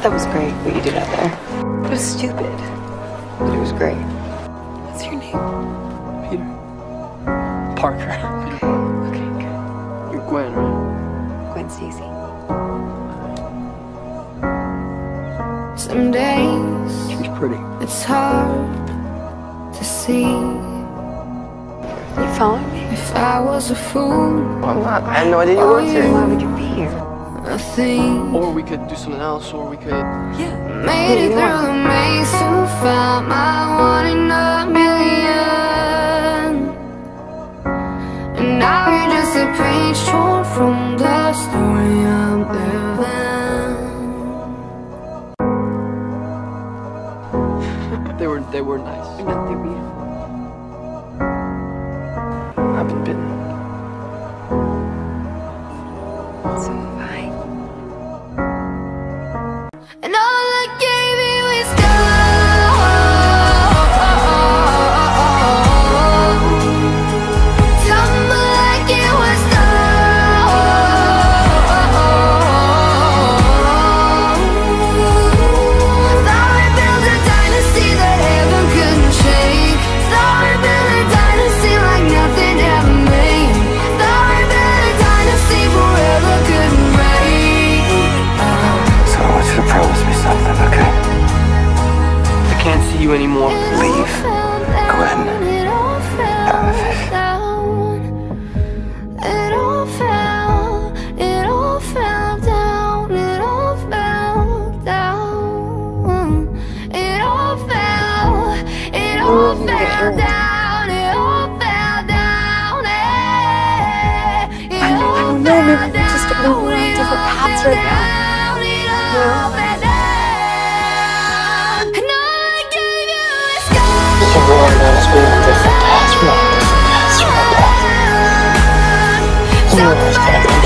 thought that was great what you did out there. It was stupid, but it was great. What's your name? Peter. Parker. Okay, okay, good. You're Gwen, right? Gwen Stacy. Some days She's pretty. it's hard to see You following me? if I was a fool. I'm not. I had no idea you were here. Oh, why would you be here? I think Or we could do something else, or we could. Yeah. Mm. made it you through want? the maze to find my one in a million. And now you're just a page torn from the story I'm living. They were. They were nice. No, they're beautiful. I've been bitten. Fell down. It all fell, it all fell down, We're